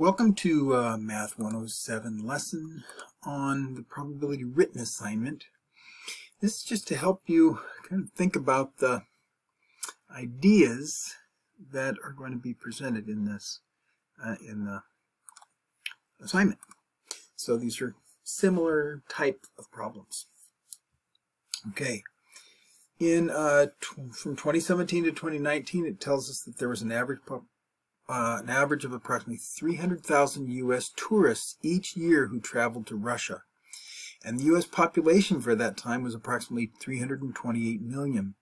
Welcome to uh, Math 107 lesson on the probability written assignment. This is just to help you kind of think about the ideas that are going to be presented in this uh, in the assignment. So these are similar type of problems. Okay. In uh, from 2017 to 2019, it tells us that there was an average uh, an average of approximately 300,000 U.S. tourists each year who traveled to Russia. And the U.S. population for that time was approximately 328 million.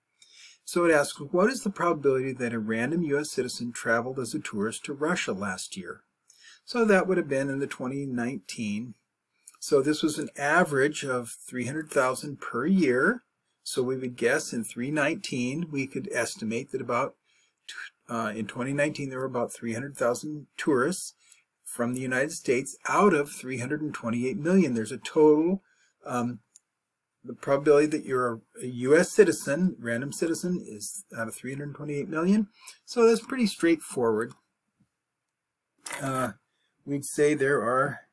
So it asks, what is the probability that a random U.S. citizen traveled as a tourist to Russia last year? So that would have been in the 2019. So this was an average of 300,000 per year. So we would guess in 319, we could estimate that about uh, in 2019, there were about 300,000 tourists from the United States out of 328 million. There's a total, um, the probability that you're a U.S. citizen, random citizen, is out of 328 million. So that's pretty straightforward. Uh, we'd say there are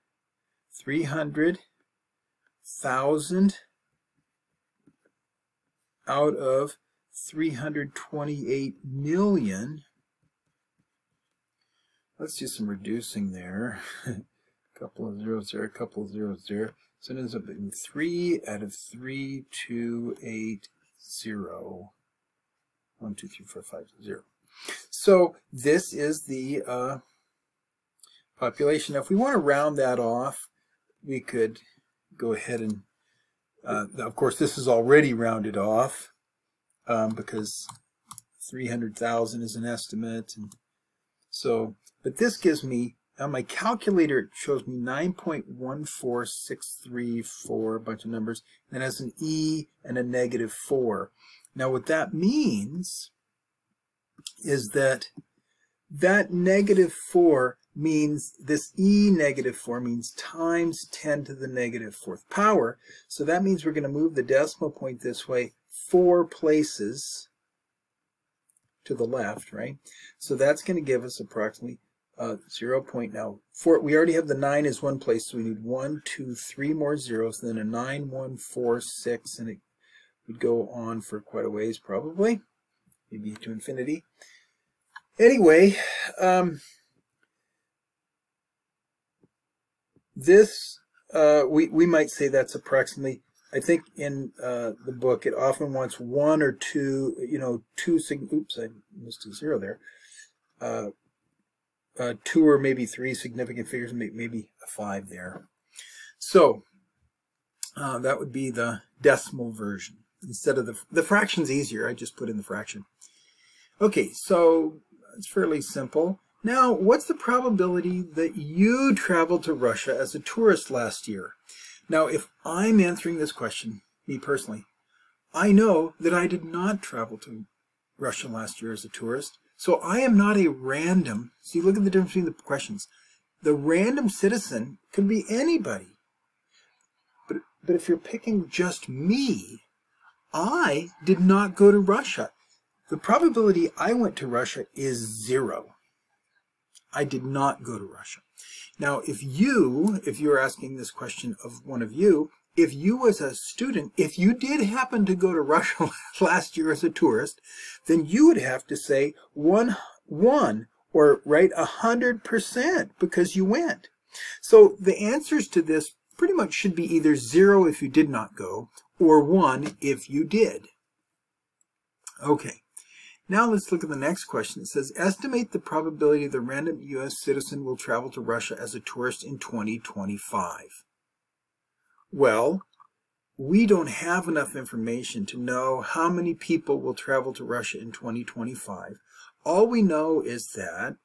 300,000 out of 328 million. Let's do some reducing there. a couple of zeros there, a couple of zeros there. So it ends up being 3 out of 3, 2, 8, 0. 1, 2, 3, 4, 5, 0. So this is the uh, population. Now if we want to round that off, we could go ahead and, uh, of course this is already rounded off um, because 300,000 is an estimate. And so, but this gives me, on my calculator, it shows me 9.14634, a bunch of numbers, and has an E and a negative 4. Now what that means is that that negative 4 means this e negative 4 means times 10 to the negative fourth power. So that means we're going to move the decimal point this way four places to the left, right? So that's going to give us approximately uh, 0 point now. Four, we already have the 9 is one place, so we need one, two, three more zeros, then a 9, 1, 4, 6, and it would go on for quite a ways probably, maybe to infinity. Anyway, um, this, uh, we, we might say that's approximately I think in uh, the book it often wants one or two, you know, two, Sig- oops, I missed a zero there, uh, uh, two or maybe three significant figures, maybe a five there. So uh, that would be the decimal version. Instead of the, the fraction's easier, I just put in the fraction. Okay, so it's fairly simple. Now, what's the probability that you traveled to Russia as a tourist last year? Now, if I'm answering this question, me personally, I know that I did not travel to Russia last year as a tourist. So I am not a random, see, look at the difference between the questions. The random citizen could be anybody. But, but if you're picking just me, I did not go to Russia. The probability I went to Russia is zero. I did not go to Russia. Now, if you, if you're asking this question of one of you, if you as a student, if you did happen to go to Russia last year as a tourist, then you would have to say one, one, or write a hundred percent because you went. So the answers to this pretty much should be either zero if you did not go, or one if you did. Okay. Now let's look at the next question. It says, estimate the probability the random U.S. citizen will travel to Russia as a tourist in 2025. Well, we don't have enough information to know how many people will travel to Russia in 2025. All we know is that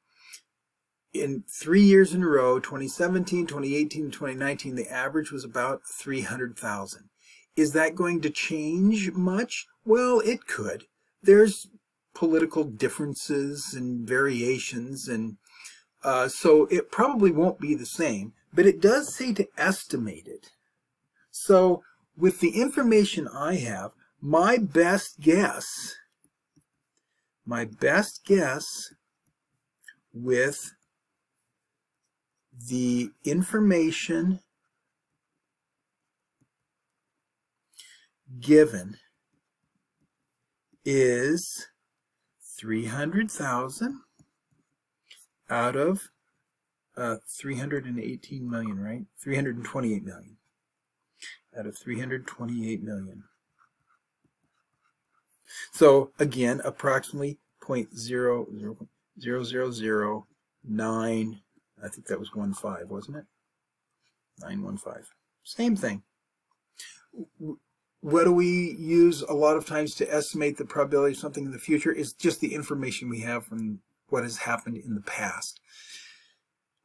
in three years in a row, 2017, 2018, 2019, the average was about 300,000. Is that going to change much? Well, it could. There's political differences and variations and uh, so it probably won't be the same, but it does say to estimate it. So with the information I have, my best guess, my best guess with the information given is 300,000 out of uh, 318 million, right? 328 million out of 328 million. So again, approximately 0.00009, I think that was 15, wasn't it? 915. Same thing. What do we use a lot of times to estimate the probability of something in the future is just the information we have from what has happened in the past.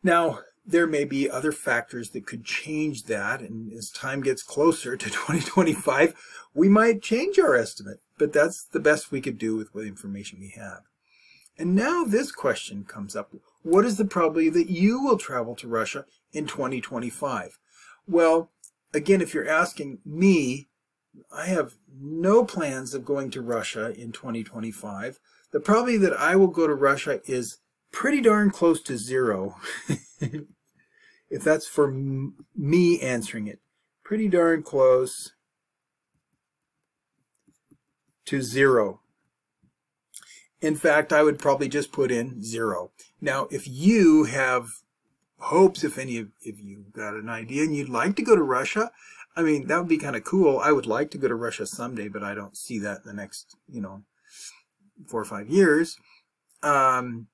Now, there may be other factors that could change that, and as time gets closer to 2025, we might change our estimate, but that's the best we could do with what information we have. And now this question comes up. What is the probability that you will travel to Russia in 2025? Well, again, if you're asking me, I have no plans of going to Russia in 2025. The probability that I will go to Russia is pretty darn close to zero. if that's for me answering it. Pretty darn close to zero. In fact, I would probably just put in zero. Now, if you have hopes, if any of if you've got an idea and you'd like to go to Russia, I mean, that would be kind of cool. I would like to go to Russia someday, but I don't see that in the next, you know, four or five years. Um,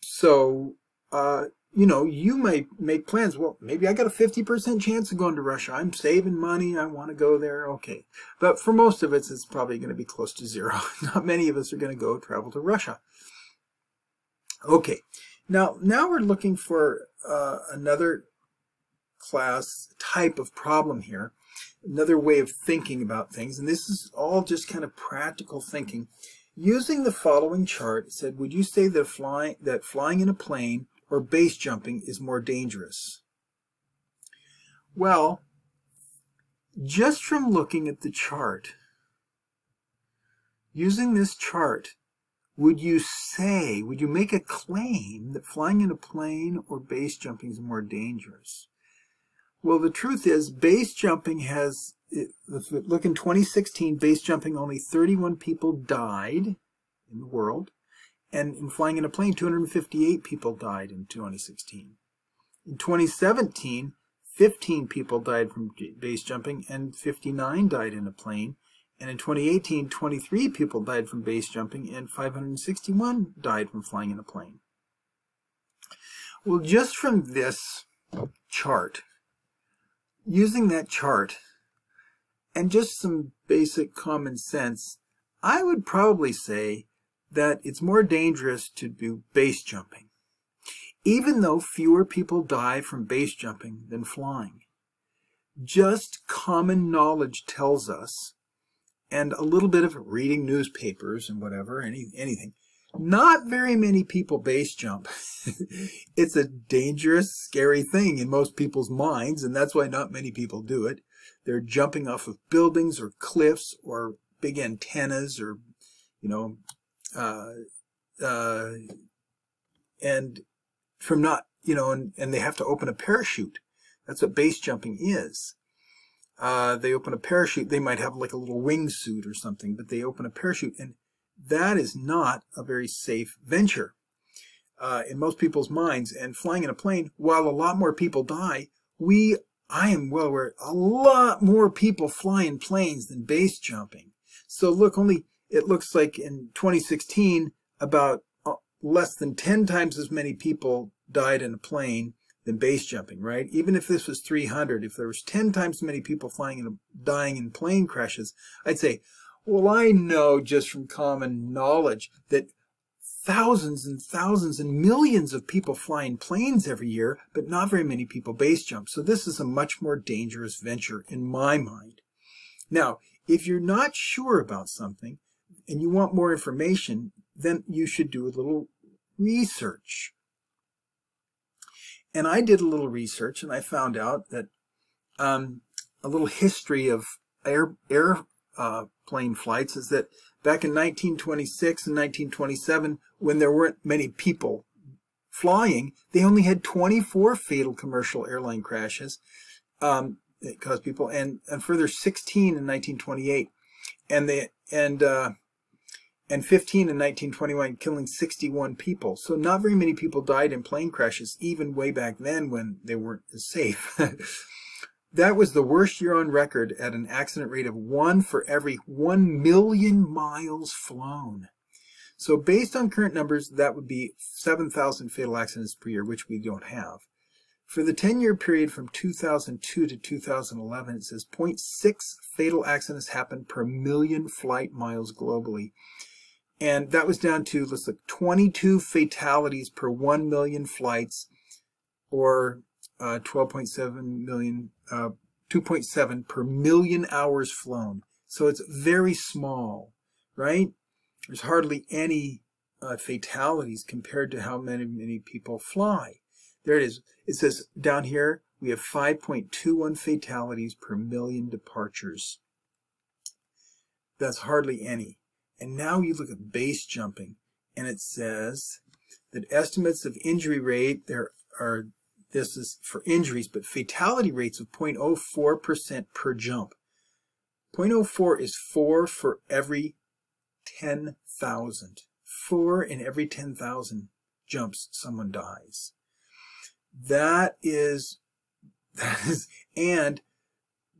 so, uh, you know, you may make plans. Well, maybe I got a 50% chance of going to Russia. I'm saving money. I want to go there. Okay. But for most of us, it's probably going to be close to zero. Not many of us are going to go travel to Russia. Okay. Now, now we're looking for uh, another class type of problem here, another way of thinking about things. And this is all just kind of practical thinking. Using the following chart, it said, would you say that flying, that flying in a plane or base jumping is more dangerous? Well, just from looking at the chart, using this chart, would you say, would you make a claim that flying in a plane or base jumping is more dangerous? Well, the truth is base jumping has, look in 2016, base jumping, only 31 people died in the world. And in flying in a plane, 258 people died in 2016. In 2017, 15 people died from base jumping and 59 died in a plane. And in 2018, 23 people died from base jumping and 561 died from flying in a plane. Well, just from this chart, using that chart and just some basic common sense, I would probably say that it's more dangerous to do base jumping, even though fewer people die from base jumping than flying. Just common knowledge tells us, and a little bit of reading newspapers and whatever, any, anything, not very many people base jump. it's a dangerous, scary thing in most people's minds, and that's why not many people do it. They're jumping off of buildings or cliffs or big antennas or, you know, uh, uh, and from not, you know, and, and they have to open a parachute. That's what base jumping is. Uh, they open a parachute. They might have like a little wingsuit or something, but they open a parachute, and that is not a very safe venture uh, in most people's minds. And flying in a plane, while a lot more people die, we, I am well aware, a lot more people fly in planes than base jumping. So look, only it looks like in 2016, about uh, less than 10 times as many people died in a plane than base jumping, right? Even if this was 300, if there was 10 times as many people flying and dying in plane crashes, I'd say, well, I know just from common knowledge that thousands and thousands and millions of people fly in planes every year, but not very many people base jump. So this is a much more dangerous venture in my mind. Now, if you're not sure about something, and you want more information, then you should do a little research. And I did a little research and I found out that um, a little history of air, airplane uh, plane flights is that back in 1926 and 1927, when there weren't many people flying, they only had 24 fatal commercial airline crashes um, that caused people, and, and further 16 in 1928, and they and uh, and 15 in 1921, killing 61 people. So not very many people died in plane crashes, even way back then when they weren't as safe. that was the worst year on record at an accident rate of one for every 1 million miles flown. So based on current numbers, that would be 7,000 fatal accidents per year, which we don't have. For the 10-year period from 2002 to 2011, it says 0.6 fatal accidents happened per million flight miles globally. And that was down to, let's look, 22 fatalities per 1 million flights, or uh, 12.7 million, uh, 2.7 per million hours flown. So it's very small, right? There's hardly any uh, fatalities compared to how many, many people fly. There it is. It says down here, we have 5.21 fatalities per million departures. That's hardly any. And now you look at base jumping, and it says that estimates of injury rate, there are, this is for injuries, but fatality rates of 0.04% per jump. 0.04 is 4 for every 10,000. 4 in every 10,000 jumps, someone dies. That is, that is, and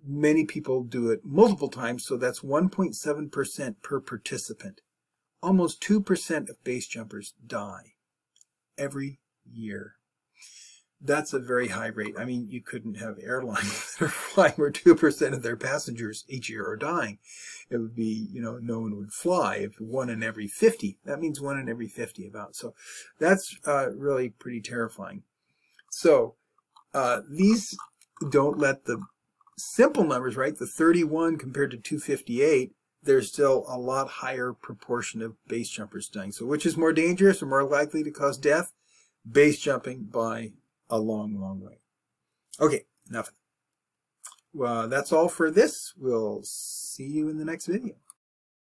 many people do it multiple times, so that's 1.7% per participant. Almost 2% of base jumpers die every year. That's a very high rate. I mean, you couldn't have airlines that are flying where 2% of their passengers each year are dying. It would be, you know, no one would fly if one in every 50. That means one in every 50 about. So that's uh, really pretty terrifying. So uh, these don't let the simple numbers, right? The 31 compared to 258, there's still a lot higher proportion of base jumpers dying. So which is more dangerous or more likely to cause death? Base jumping by a long, long way. Okay, enough. Well, that's all for this. We'll see you in the next video.